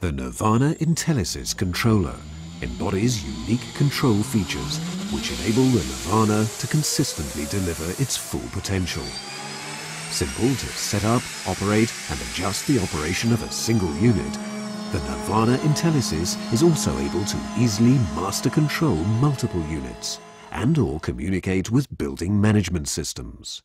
The Nirvana Intellisys controller embodies unique control features which enable the Nirvana to consistently deliver its full potential. Simple to set up, operate and adjust the operation of a single unit, the Nirvana Intellisys is also able to easily master control multiple units and or communicate with building management systems.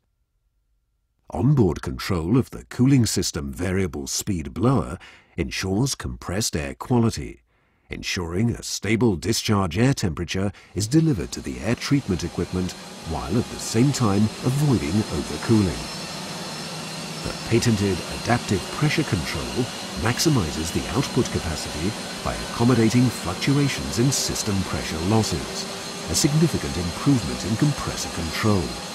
Onboard control of the cooling system variable speed blower ensures compressed air quality, ensuring a stable discharge air temperature is delivered to the air treatment equipment while at the same time avoiding overcooling. The patented adaptive pressure control maximizes the output capacity by accommodating fluctuations in system pressure losses, a significant improvement in compressor control.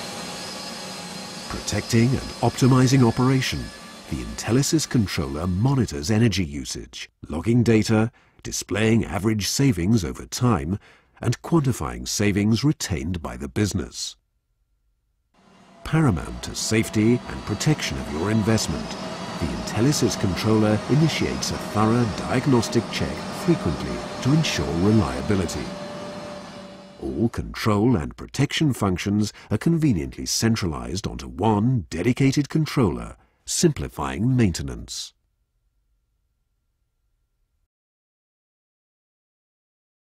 Protecting and optimizing operation, the IntelliSys controller monitors energy usage, logging data, displaying average savings over time, and quantifying savings retained by the business. Paramount to safety and protection of your investment, the IntelliSys controller initiates a thorough diagnostic check frequently to ensure reliability. All control and protection functions are conveniently centralized onto one dedicated controller, simplifying maintenance.